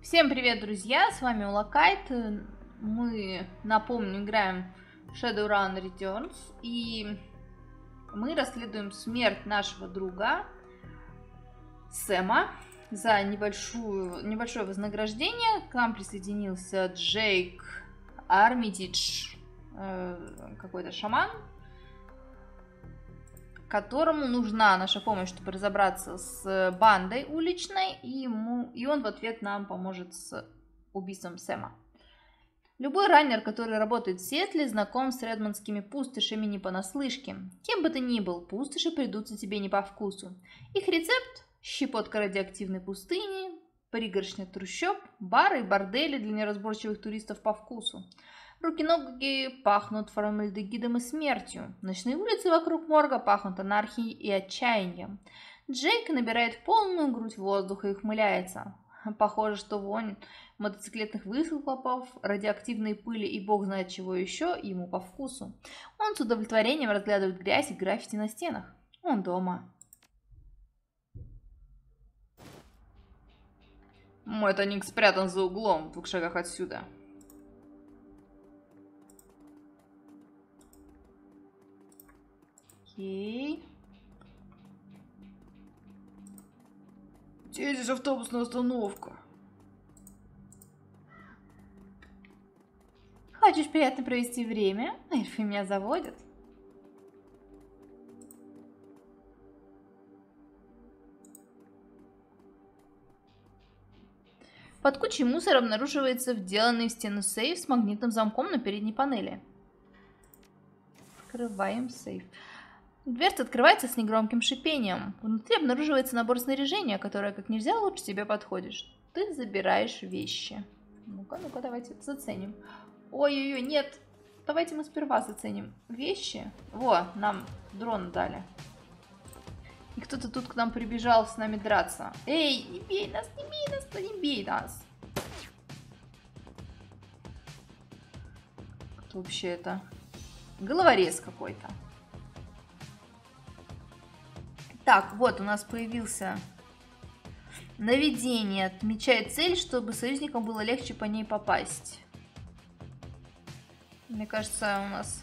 Всем привет, друзья! С вами Улакайт. Мы, напомню, играем Shadowrun Returns. И мы расследуем смерть нашего друга Сэма за небольшую, небольшое вознаграждение. К нам присоединился Джейк Армитидж, э, какой-то шаман, которому нужна наша помощь, чтобы разобраться с бандой уличной, и, ему, и он в ответ нам поможет с убийством Сэма. Любой раннер, который работает в Сетле, знаком с редмондскими пустошами не понаслышке. Кем бы ты ни был, пустоши придутся тебе не по вкусу. Их рецепт – щепотка радиоактивной пустыни, пригоршня трущоб, бары и бордели для неразборчивых туристов по вкусу. Руки-ноги пахнут формальдегидом и смертью. Ночные улицы вокруг морга пахнут анархией и отчаянием. Джейк набирает полную грудь воздуха и ухмыляется. Похоже, что вонь мотоциклетных выхлопов, радиоактивной пыли и бог знает чего еще ему по вкусу. Он с удовлетворением разглядывает грязь и граффити на стенах. Он дома. Мой тоник спрятан за углом в двух шагах отсюда. Окей. Где здесь автобусная остановка? Хочешь приятно провести время? Эльфы меня заводят. Под кучей мусора обнаруживается вделанный в стену сейф с магнитным замком на передней панели. Открываем сейф. Дверца открывается с негромким шипением. Внутри обнаруживается набор снаряжения, которое как нельзя лучше тебе подходишь. Ты забираешь вещи. Ну-ка, ну-ка, давайте заценим. Ой-ой-ой, нет. Давайте мы сперва заценим вещи. Во, нам дрон дали. И кто-то тут к нам прибежал с нами драться. Эй, не бей нас, не бей нас, не бей нас. Кто вообще это? Головорез какой-то. Так, вот у нас появился наведение. Отмечает цель, чтобы союзникам было легче по ней попасть. Мне кажется, у нас...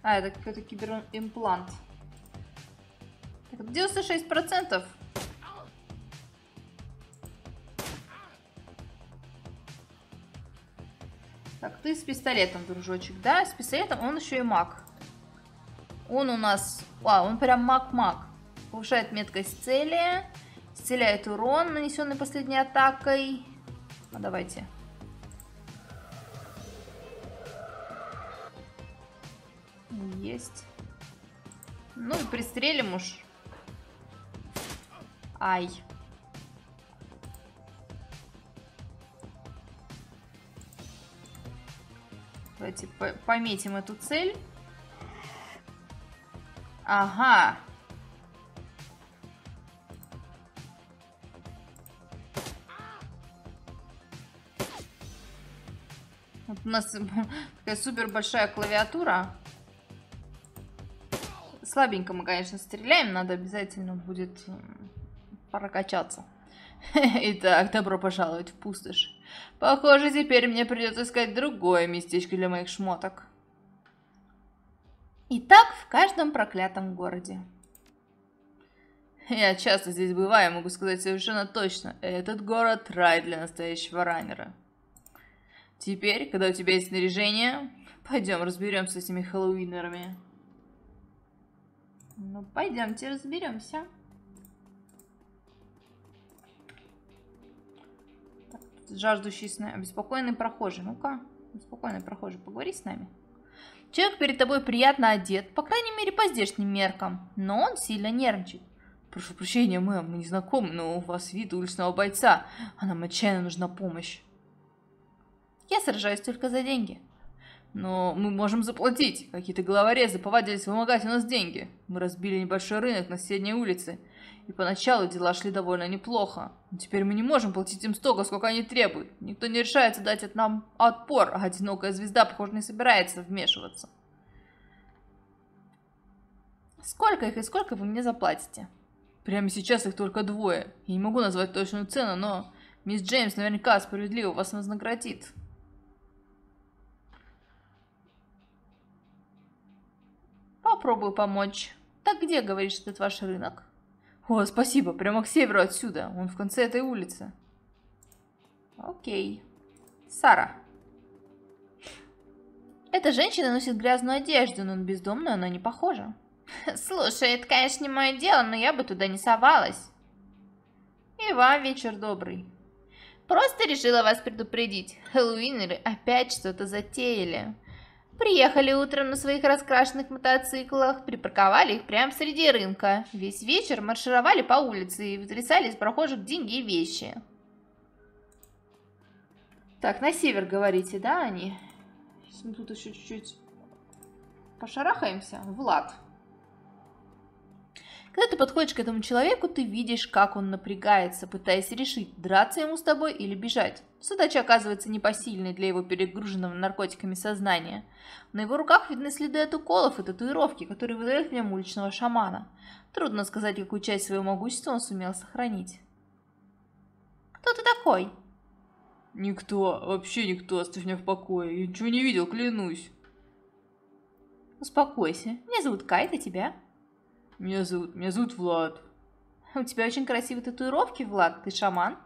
А, это какой-то киберимплант. Так, 96%. Так, ты с пистолетом, дружочек, да? С пистолетом он еще и маг. Он у нас... А, он прям маг-маг. Повышает меткость цели. Исцеляет урон, нанесенный последней атакой. А давайте. Есть. Ну, пристрелим уж. Ай. Давайте пометим эту цель. Ага. Вот у нас такая супер большая клавиатура. Слабенько мы, конечно, стреляем. Надо обязательно будет прокачаться. Итак, добро пожаловать в пустошь. Похоже, теперь мне придется искать другое местечко для моих шмоток. И так в каждом проклятом городе. Я часто здесь бываю, могу сказать совершенно точно. Этот город рай для настоящего раннера. Теперь, когда у тебя есть снаряжение, пойдем разберемся с этими хэллоуинерами. Ну, пойдемте разберемся. Жаждущий сна, обеспокоенный прохожий. Ну-ка, обеспокоенный прохожий, поговори с нами. Человек перед тобой приятно одет, по крайней мере, по здешним меркам, но он сильно нервничает. Прошу прощения, мэм, мы не знакомы, но у вас вид уличного бойца, а нам отчаянно нужна помощь. Я сражаюсь только за деньги. Но мы можем заплатить. Какие-то головорезы повадились вымогать у нас деньги. Мы разбили небольшой рынок на соседней улице. И поначалу дела шли довольно неплохо. Но теперь мы не можем платить им столько, сколько они требуют. Никто не решается дать от нам отпор, а одинокая звезда, похоже, не собирается вмешиваться. Сколько их и сколько вы мне заплатите? Прямо сейчас их только двое. Я не могу назвать точную цену, но Мисс Джеймс наверняка справедливо вас вознаградит. Попробую помочь. Так где, говоришь, этот ваш рынок? О, спасибо, прямо к северу отсюда. Он в конце этой улицы. Окей. Сара. Эта женщина носит грязную одежду, но на бездомную она не похожа. Слушай, это, конечно, не мое дело, но я бы туда не совалась. И вам вечер добрый. Просто решила вас предупредить. Хэллоуинеры опять что-то затеяли. Приехали утром на своих раскрашенных мотоциклах, припарковали их прямо среди рынка. Весь вечер маршировали по улице и вытрясали из прохожих деньги и вещи. Так, на север говорите, да, они? Сейчас мы тут еще чуть-чуть пошарахаемся. Влад. Когда ты подходишь к этому человеку, ты видишь, как он напрягается, пытаясь решить, драться ему с тобой или бежать. Задача оказывается непосильной для его перегруженного наркотиками сознания. На его руках видны следы от уколов и татуировки, которые выдают в нем уличного шамана. Трудно сказать, какую часть своего могущества он сумел сохранить. «Кто ты такой?» «Никто, вообще никто, оставь меня в покое. Я ничего не видел, клянусь». «Успокойся. Меня зовут Кайт, а тебя?» Меня зовут, меня зовут Влад. У тебя очень красивые татуировки, Влад. Ты шаман?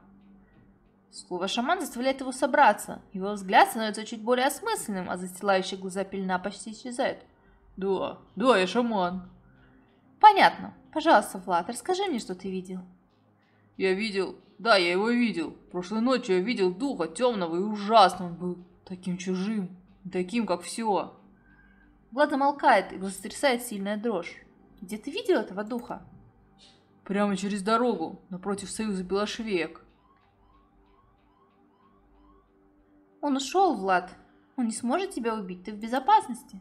Слово «шаман» заставляет его собраться. Его взгляд становится чуть более осмысленным, а застилающая глаза пелена почти исчезает. Да, да, я шаман. Понятно. Пожалуйста, Влад, расскажи мне, что ты видел. Я видел, да, я его видел. Прошлой ночью я видел духа темного и ужасного. Он был таким чужим, таким, как все. Влад замолкает, его сотрясает сильная дрожь. Где ты видел этого духа? Прямо через дорогу, напротив союза белошвеек. Он ушел, Влад. Он не сможет тебя убить, ты в безопасности.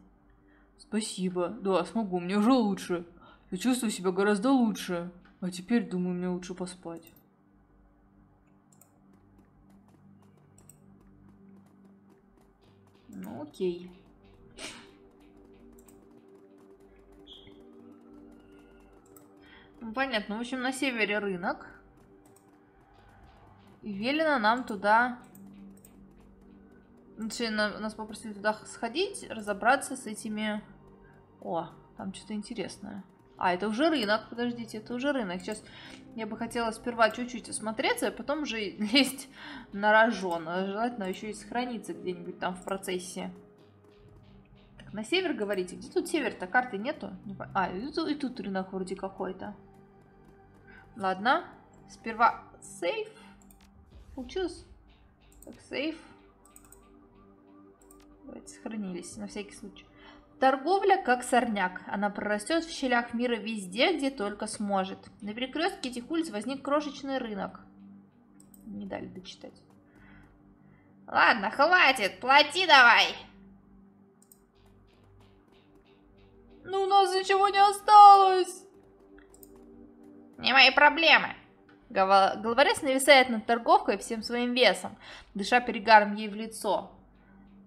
Спасибо. Да, смогу, мне уже лучше. Я чувствую себя гораздо лучше. А теперь, думаю, мне лучше поспать. Ну, окей. Ну, понятно. В общем, на севере рынок. И велено нам туда... Точнее, нас попросили туда сходить, разобраться с этими... О, там что-то интересное. А, это уже рынок, подождите, это уже рынок. Сейчас я бы хотела сперва чуть-чуть осмотреться, а потом уже лезть на рожон. Желательно еще и сохраниться где-нибудь там в процессе. Так, на север говорите? Где тут север-то? Карты нету? А, и тут, и тут рынок вроде какой-то. Ладно. Сперва сейф. Получилось? Так, сейф. Давайте сохранились, на всякий случай. Торговля как сорняк. Она прорастет в щелях мира везде, где только сможет. На перекрестке этих улиц возник крошечный рынок. Не дали дочитать. Ладно, хватит, плати давай. Ну, у нас ничего не осталось. Не мои проблемы. Головорез нависает над торговкой всем своим весом, дыша перегаром ей в лицо.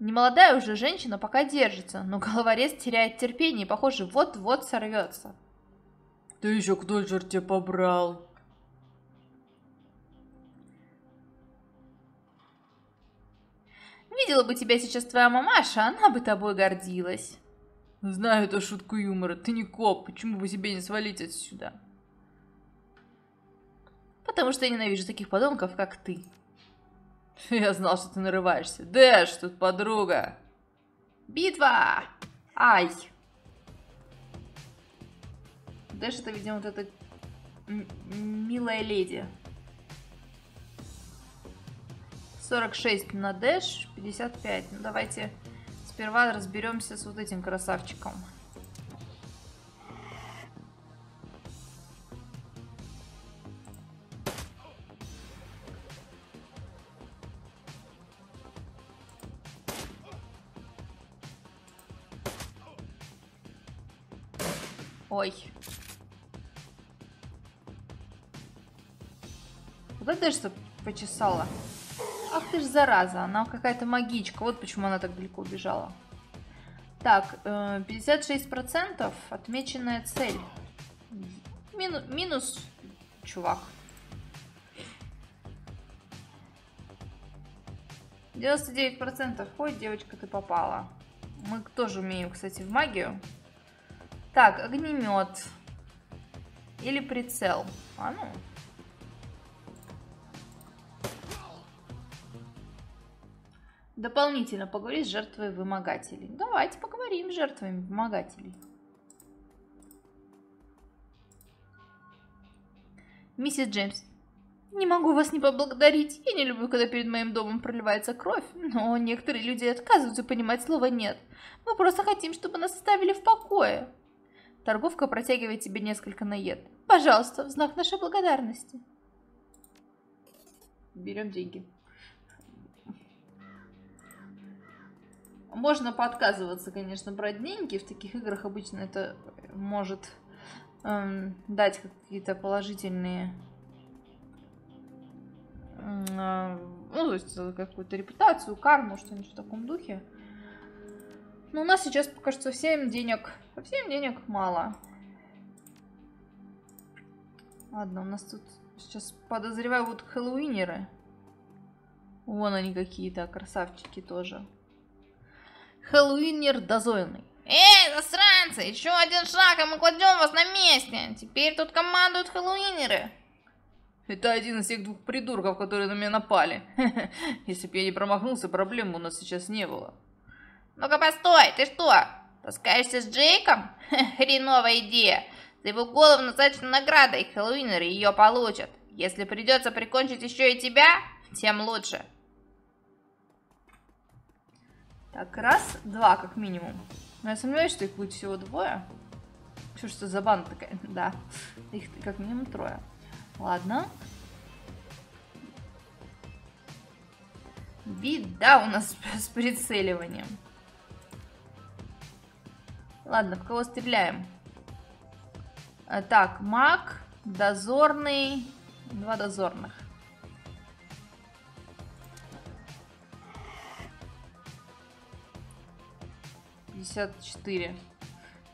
Немолодая уже женщина пока держится, но головорез теряет терпение и, похоже, вот-вот сорвется. Ты еще кто черт тебя побрал? Видела бы тебя сейчас твоя мамаша, она бы тобой гордилась. Знаю эту шутку юмора, ты не коп, почему бы тебе не свалить отсюда? Потому что я ненавижу таких подонков, как ты. Я знал, что ты нарываешься. Дэш, тут подруга. Битва! Ай! Дэш это, видимо, вот эта милая леди. 46 на Дэш, 55. Ну, давайте сперва разберемся с вот этим красавчиком. Ой. Вот это что почесала. Ах ты ж зараза, она какая-то магичка. Вот почему она так далеко убежала. Так, 56% э, отмеченная цель. Мину, минус, чувак. 99%. Ой, девочка, ты попала. Мы тоже умеем, кстати, в магию. Так, огнемет. Или прицел. А ну. Дополнительно поговорить с жертвой вымогателей. Давайте поговорим с жертвами вымогателей. Миссис Джеймс, не могу вас не поблагодарить. Я не люблю, когда перед моим домом проливается кровь, но некоторые люди отказываются понимать слово «нет». Мы просто хотим, чтобы нас оставили в покое. Торговка протягивает тебе несколько наед. Пожалуйста, в знак нашей благодарности. Берем деньги. Можно подказываться, конечно, брать деньги. В таких играх обычно это может эм, дать какие-то положительные э, ну, то есть какую-то репутацию, карму, что-нибудь в таком духе. Но у нас сейчас пока что совсем денег, совсем денег мало. Ладно, у нас тут сейчас подозреваю вот хэллоуинеры. Вон они какие-то, красавчики тоже. Хэллоуинер дозойный. Эй, засранцы, еще один шаг, и мы кладем вас на месте. Теперь тут командуют хэллоуинеры. Это один из тех двух придурков, которые на меня напали. Если бы я не промахнулся, проблем у нас сейчас не было. Ну-ка, постой, ты что, таскаешься с Джейком? Хреновая идея. За его голову назначена награда, и хэллоуинеры ее получат. Если придется прикончить еще и тебя, тем лучше. Так, раз, два как минимум. Но я сомневаюсь, что их будет всего двое. Что что за банда такая? Да, их как минимум трое. Ладно. Беда у нас с прицеливанием. Ладно, в кого стреляем? А, так, маг, дозорный, два дозорных. 54.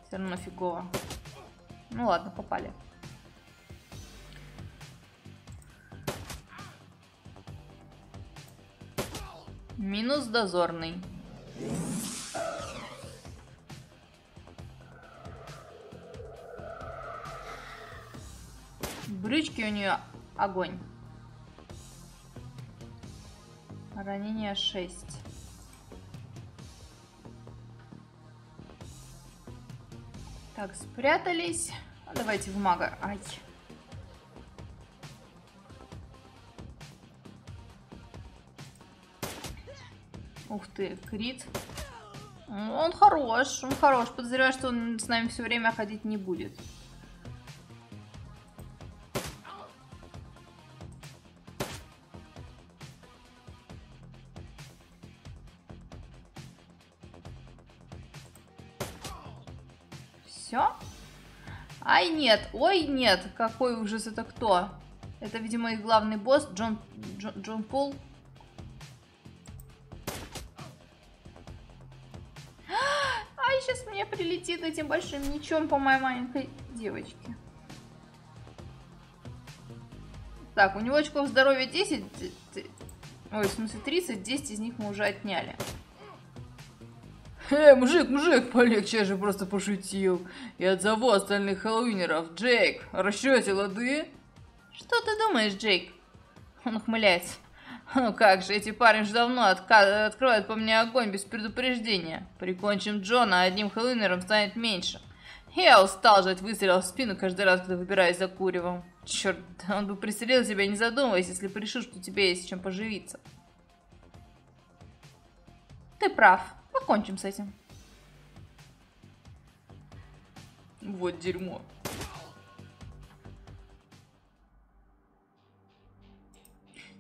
Все равно фигово. Ну ладно, попали. Минус дозорный. У нее огонь. Ранение 6. Так, спрятались. А давайте в мага. Ай. Ух ты, крит. Он хорош, он хорош. Подозреваю, что он с нами все время ходить не будет. Все? Ай, нет. Ой, нет. Какой ужас. Это кто? Это, видимо, их главный босс Джон, Джон, Джон Пол. Ай, сейчас мне прилетит этим большим мечом по моей маленькой девочке. Так, у него очков здоровья 10. Ой, в смысле 30. 10 из них мы уже отняли. Эй, мужик, мужик, полегче, я же просто пошутил. Я отзову остальных хэллоуинеров. Джейк, расчете лады? Что ты думаешь, Джейк? Он ухмыляется. Ну как же, эти парни уже давно отка- открывают по мне огонь без предупреждения. Прикончим Джона, одним хэллоуинером станет меньше. Я устал жать выстрелов в спину каждый раз, когда выбираюсь за куревом. Черт, он бы пристрелил тебя, не задумываясь, если бы решил, что тебе есть чем поживиться. Ты прав. Покончим с этим. Вот дерьмо.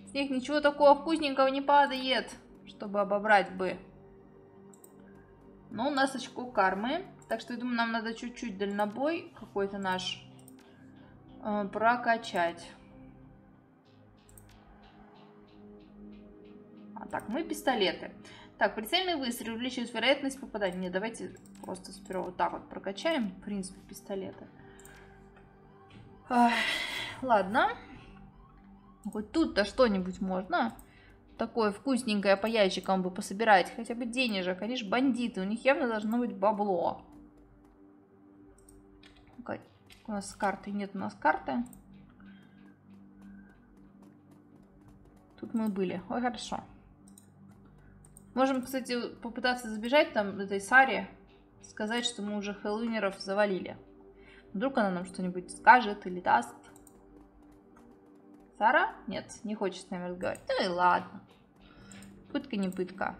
С них ничего такого вкусненького не падает, чтобы обобрать бы. Но у нас очко кармы. Так что, я думаю, нам надо чуть-чуть дальнобой какой-то наш э, прокачать. А так, мы пистолеты. Так, прицельный выстрел увеличивает вероятность попадания. Не, давайте просто сперва вот так вот прокачаем, в принципе, пистолеты. Ах, ладно. Хоть тут-то что-нибудь можно. такое вкусненькое по ящикам бы пособирать, хотя бы денежек, они же бандиты, у них явно должно быть бабло. У нас карты, нет у нас карты. Тут мы были, ой, хорошо. Можем, кстати, попытаться забежать там этой Саре, сказать, что мы уже хэллоуинеров завалили. Вдруг она нам что-нибудь скажет или даст. Сара? Нет, не хочет с нами разговаривать. Ну и ладно. Пытка не пытка.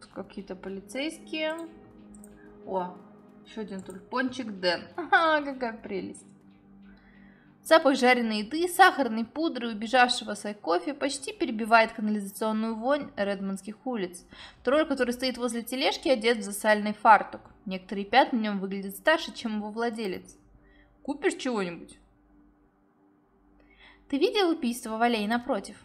Тут какие-то полицейские. О, еще один только пончик Дэн. Ага, какая прелесть. Запах жареной еды, сахарной пудры убежавшего сай кофе почти перебивает канализационную вонь Редмонских улиц. Тролль, который стоит возле тележки, одет в засальный фартук. Некоторые пятна на нем выглядят старше, чем его владелец. Купишь чего-нибудь? Ты видел убийство в аллее напротив?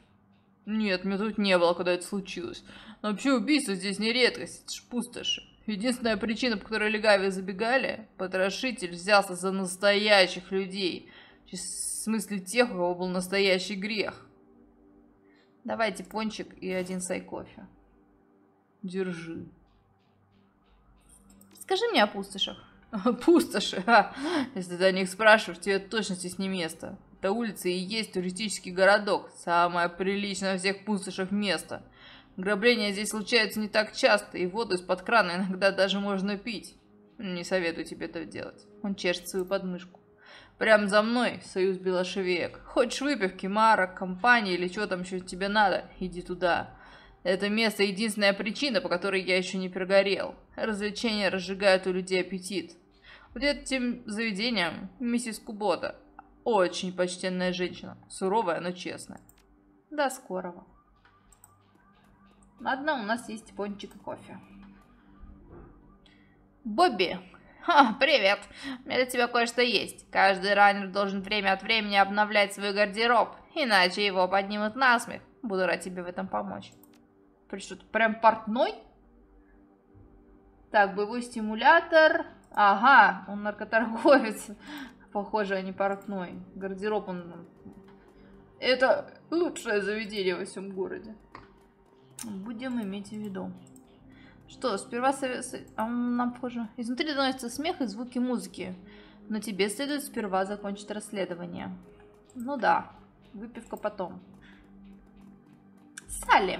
Нет, меня тут не было, когда это случилось. Но вообще убийство здесь не редкость, это ж пустоши. Единственная причина, по которой легави забегали, потрошитель взялся за настоящих людей – в смысле тех, у кого был настоящий грех. Давайте пончик и один сай кофе. Держи. Скажи мне о пустошах. Пустоши, а. Если ты о них спрашиваешь, тебе точно здесь не место. Это улица и есть туристический городок, самое приличное всех пустошах место. Грабления здесь случаются не так часто, и воду из-под крана иногда даже можно пить. Не советую тебе это делать. Он чешет свою подмышку. Прям за мной, союз белошевеек. Хочешь выпивки, марок, компании или что там еще тебе надо, иди туда. Это место единственная причина, по которой я еще не перегорел. Развлечения разжигают у людей аппетит. Вот этим заведением миссис Кубота. Очень почтенная женщина. Суровая, но честная. До скорого. Ладно, у нас есть пончик и кофе. Бобби, Ха, привет. У меня для тебя кое-что есть. Каждый раннер должен время от времени обновлять свой гардероб, иначе его поднимут на смех. Буду рад тебе в этом помочь. При что, прям портной? Так, боевой стимулятор. Ага, он наркоторговец. Похоже, а не портной. Гардероб он... Это лучшее заведение во всем городе. Будем иметь в виду. Что, сперва совет... А нам похоже... Изнутри доносится смех и звуки музыки. Но тебе следует сперва закончить расследование. Ну да, выпивка потом. Салли.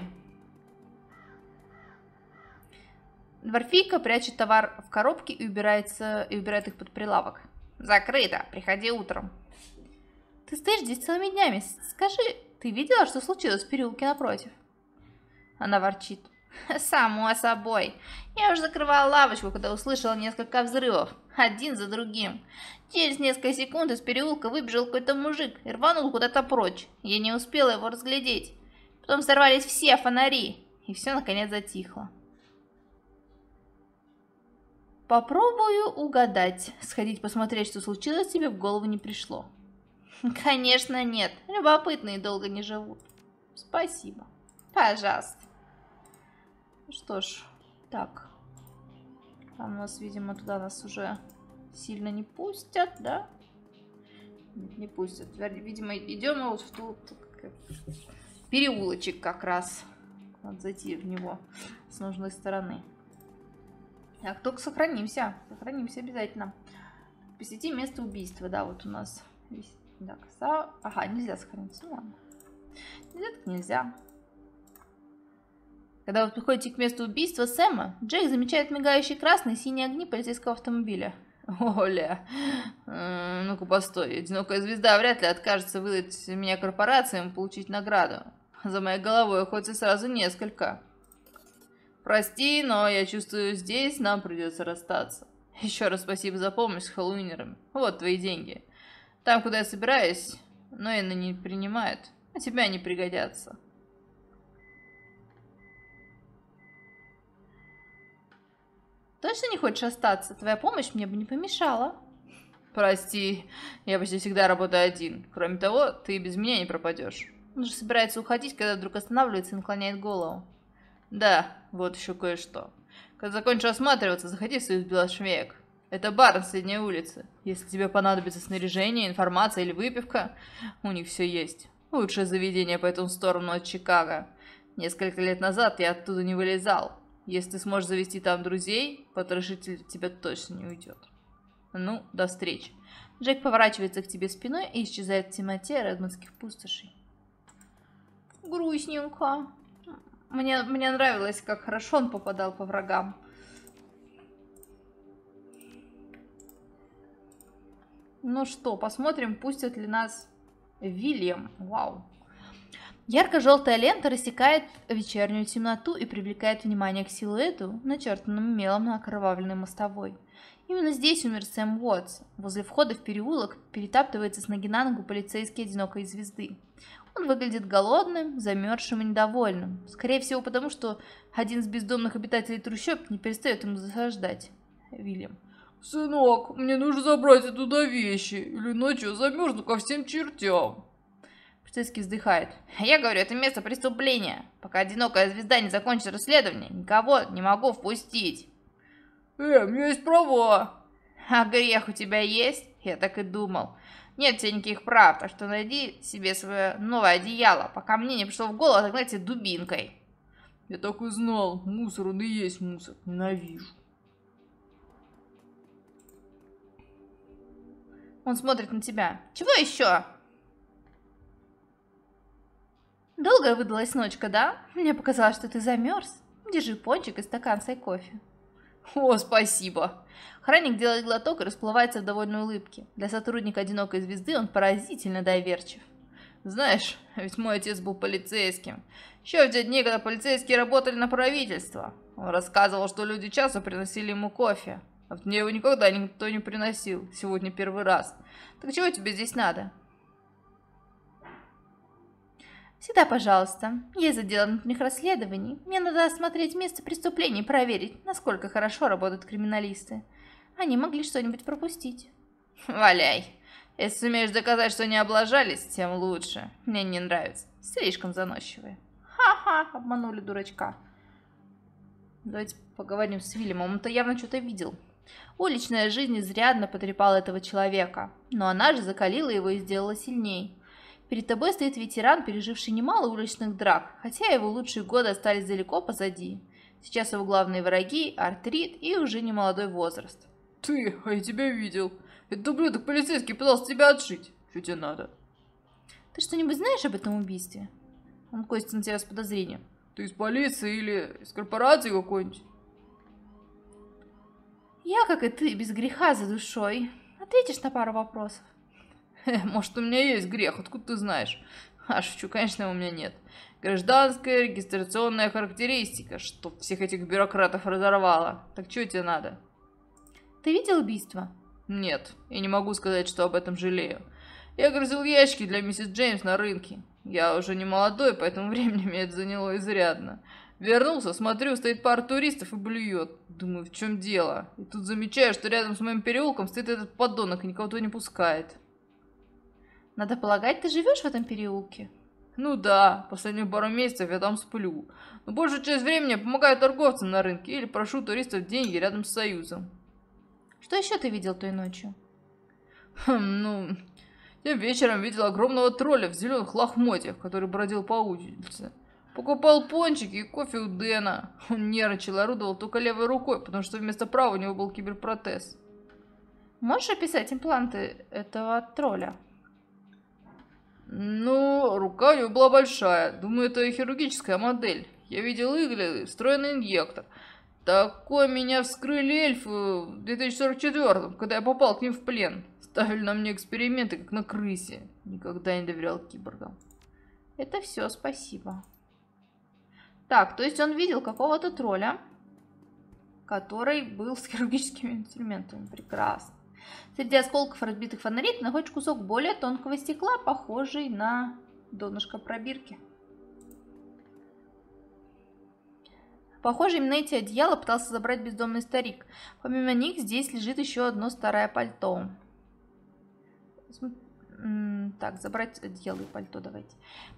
Дворфийка прячет товар в коробке и, убирается, и убирает их под прилавок. Закрыто, приходи утром. Ты стоишь здесь целыми днями. Скажи, ты видела, что случилось в переулке напротив? Она ворчит. Само собой. Я уже закрывала лавочку, когда услышала несколько взрывов. Один за другим. Через несколько секунд из переулка выбежал какой-то мужик и рванул куда-то прочь. Я не успела его разглядеть. Потом взорвались все фонари. И все наконец затихло. Попробую угадать. Сходить посмотреть, что случилось, тебе в голову не пришло. Конечно нет. Любопытные долго не живут. Спасибо. Пожалуйста. Что ж, так. Там нас, видимо, туда нас уже сильно не пустят, да? Не пустят. Видимо, идем вот в ту переулочек как раз. Надо зайти в него с нужной стороны. Так, только сохранимся. Сохранимся обязательно. Посети место убийства. Да, вот у нас... Так, со... Ага, нельзя сохраниться. Ну ладно. Нельзя так нельзя. Когда вы приходите к месту убийства Сэма, Джейк замечает мигающие красные и синие огни полицейского автомобиля. Оля, ну-ка постой, одинокая звезда вряд ли откажется выдать меня корпорациям получить награду. За моей головой охотится сразу несколько. Прости, но я чувствую, здесь нам придется расстаться. Еще раз спасибо за помощь с хэллоуинерами. Вот твои деньги. Там, куда я собираюсь, но Энна не принимает, а тебя не пригодятся. Точно не хочешь остаться? Твоя помощь мне бы не помешала. Прости, я почти всегда работаю один. Кроме того, ты без меня не пропадешь. Он же собирается уходить, когда вдруг останавливается и наклоняет голову. Да, вот еще кое-что. Когда закончишь осматриваться, заходи в Союз Белошвеек. Это бар на средней улице. Если тебе понадобится снаряжение, информация или выпивка, у них все есть. Лучшее заведение по эту сторону от Чикаго. Несколько лет назад я оттуда не вылезал. Если ты сможешь завести там друзей, потрошитель тебя точно не уйдет. Ну, до встречи. Джек поворачивается к тебе спиной и исчезает в темноте редмонских пустошей. Грустненько. Мне, мне нравилось, как хорошо он попадал по врагам. Ну что, посмотрим, пустят ли нас Вильям. Вау. Ярко-желтая лента рассекает вечернюю темноту и привлекает внимание к силуэту, начертанному мелом на окровавленной мостовой. Именно здесь умер Сэм Уотс. Возле входа в переулок перетаптывается с ноги на ногу полицейский одинокой звезды. Он выглядит голодным, замерзшим и недовольным. Скорее всего, потому что один из бездомных обитателей трущоб не перестает ему засаждать. Вильям. «Сынок, мне нужно забрать оттуда вещи, или ночью замерзну ко всем чертям». Полицейский вздыхает. «Я говорю, это место преступления. Пока одинокая звезда не закончит расследование, никого не могу впустить». «Э, у меня есть права!» «А грех у тебя есть?» Я так и думал. Нет тебе никаких прав, так что найди себе свое новое одеяло, пока мне не пришло в голову отогнать тебя дубинкой. Я так и знал, мусор он и есть мусор, ненавижу. Он смотрит на тебя. Чего еще? Долгая выдалась ночка, да? Мне показалось, что ты замерз. Держи пончик и стакан сай кофе. О, спасибо. Охранник делает глоток и расплывается в довольной улыбке. Для сотрудника «Одинокой звезды» он поразительно доверчив. Знаешь, ведь мой отец был полицейским. Еще в те дни, когда полицейские работали на правительство. Он рассказывал, что люди часто приносили ему кофе. А мне его никогда никто не приносил. Сегодня первый раз. Так чего тебе здесь надо? Всегда пожалуйста. Я из отдела внутренних расследований. Мне надо осмотреть место преступления и проверить, насколько хорошо работают криминалисты. Они могли что-нибудь пропустить. Валяй. Если сумеешь доказать, что не облажались, тем лучше. Мне не нравится. Слишком заносчивые. Ха-ха, обманули дурачка. Давайте поговорим с Вильямом. Он-то явно что-то видел. Уличная жизнь изрядно потрепала этого человека, но она же закалила его и сделала сильней. Перед тобой стоит ветеран, переживший немало уличных драк, хотя его лучшие годы остались далеко позади. Сейчас его главные враги – артрит и уже немолодой возраст. Ты, а я тебя видел. Этот ублюдок полицейский пытался тебя отшить. Что тебе надо? Ты что-нибудь знаешь об этом убийстве? Он косится на тебя с подозрением. Ты из полиции или из корпорации какой-нибудь? Я, как и ты, без греха за душой. Ответишь на пару вопросов? Может, у меня есть грех, откуда ты знаешь? А, шучу, конечно, у меня нет. Гражданская регистрационная характеристика, что всех этих бюрократов разорвало. Так что тебе надо? Ты видел убийство? Нет, и не могу сказать, что об этом жалею. Я грызил ящики для миссис Джеймс на рынке. Я уже не молодой, поэтому времени мне это заняло изрядно. Вернулся, смотрю, стоит пара туристов и блюет. Думаю, в чем дело? И тут замечаю, что рядом с моим переулком стоит этот подонок и никого не пускает. Надо полагать, ты живешь в этом переулке? Ну да, последнюю пару месяцев я там сплю. Но большую часть времени я помогаю торговцам на рынке или прошу туристов деньги рядом с Союзом. Что еще ты видел той ночью? Хм, ну, я вечером видел огромного тролля в зеленых лохмотьях, который бродил по улице. Покупал пончики и кофе у Дэна. Он нервничал и орудовал только левой рукой, потому что вместо правой у него был киберпротез. Можешь описать импланты этого тролля? Ну, рука у него была большая. Думаю, это хирургическая модель. Я видел иглы, встроенный инъектор. Такой меня вскрыли эльфы в 2044 когда я попал к ним в плен. Ставили на мне эксперименты, как на крысе. Никогда не доверял киборгам. Это все, спасибо. Так, то есть он видел какого-то тролля, который был с хирургическими инструментами. Прекрасно. Среди осколков разбитых фонарей ты находишь кусок более тонкого стекла, похожий на донышко пробирки. Похоже, именно эти одеяла пытался забрать бездомный старик. Помимо них здесь лежит еще одно старое пальто. Так, забрать одеяло и пальто давайте.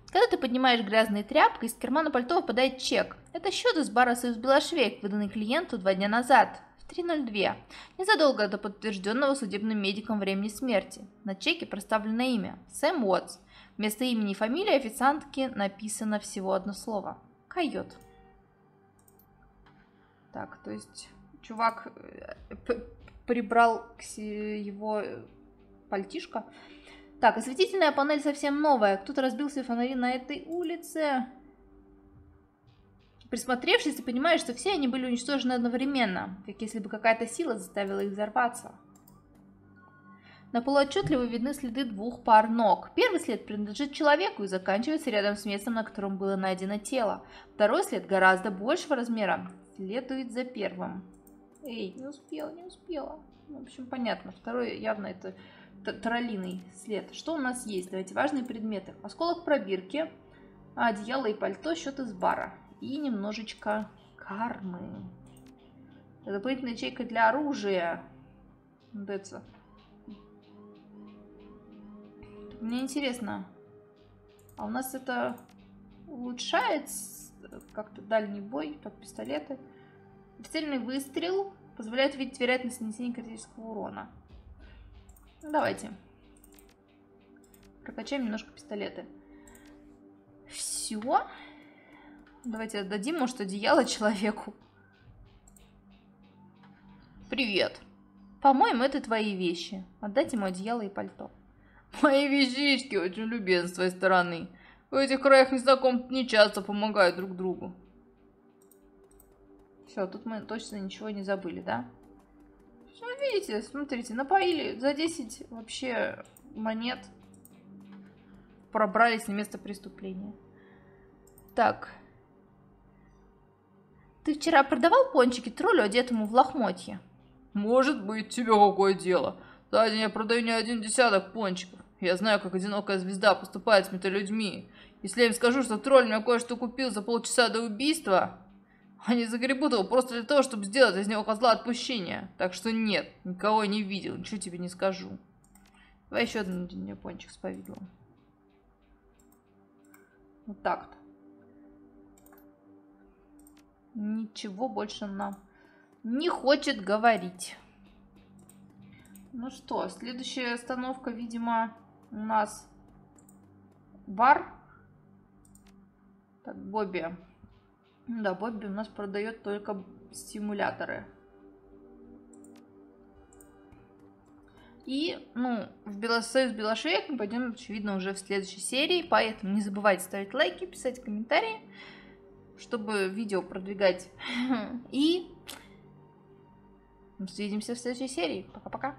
Когда ты поднимаешь грязные тряпки, из кармана пальто выпадает чек. Это счет из бара «Союз Белошвейк», выданный клиенту два дня назад, 3.02, незадолго до подтвержденного судебным медиком времени смерти. На чеке проставлено имя – Сэм Уотс. Вместо имени и фамилии официантки написано всего одно слово – Койот. Так, то есть чувак э, прибрал к его э, пальтишко. Так, осветительная панель совсем новая. Кто-то разбил все фонари на этой улице. Присмотревшись, ты понимаешь, что все они были уничтожены одновременно, как если бы какая-то сила заставила их взорваться. На полу отчетливо видны следы двух пар ног. Первый след принадлежит человеку и заканчивается рядом с местом, на котором было найдено тело. Второй след гораздо большего размера следует за первым. Эй, не успела, не успела. В общем, понятно. Второй явно это троллиный след. Что у нас есть? Давайте важные предметы. Осколок пробирки, одеяло и пальто, счет из бара. И немножечко кармы. Дополнительная ячейка для оружия. Это. Мне интересно, а у нас это улучшает как-то дальний бой под пистолеты? Прицельный выстрел позволяет увидеть вероятность нанесения критического урона. Давайте. Прокачаем немножко пистолеты. Все. Давайте отдадим, может, одеяло человеку. Привет. По-моему, это твои вещи. Отдать ему одеяло и пальто. Мои вещички очень любезны с твоей стороны. В этих краях незнакомцы не часто помогают друг другу. Все, тут мы точно ничего не забыли, да? Все, видите, смотрите, напоили за 10 вообще монет. Пробрались на место преступления. Так. Ты вчера продавал пончики троллю, одетому в лохмотье? Может быть, тебе какое дело? За день я продаю не один десяток пончиков. Я знаю, как одинокая звезда поступает с металюдьми. Если я им скажу, что тролль мне кое-что купил за полчаса до убийства, они загребут его просто для того, чтобы сделать из него козла отпущения. Так что нет, никого не видел, ничего тебе не скажу. Давай еще один пончик с повидлом. Вот так-то. Ничего больше нам не хочет говорить. Ну что, следующая остановка, видимо, у нас бар. Так, Бобби. Да, Бобби у нас продает только стимуляторы. И, ну, в Белосоюз Белошвейк мы пойдем, очевидно, уже в следующей серии. Поэтому не забывайте ставить лайки, писать комментарии, чтобы видео продвигать. И увидимся в следующей серии. Пока-пока.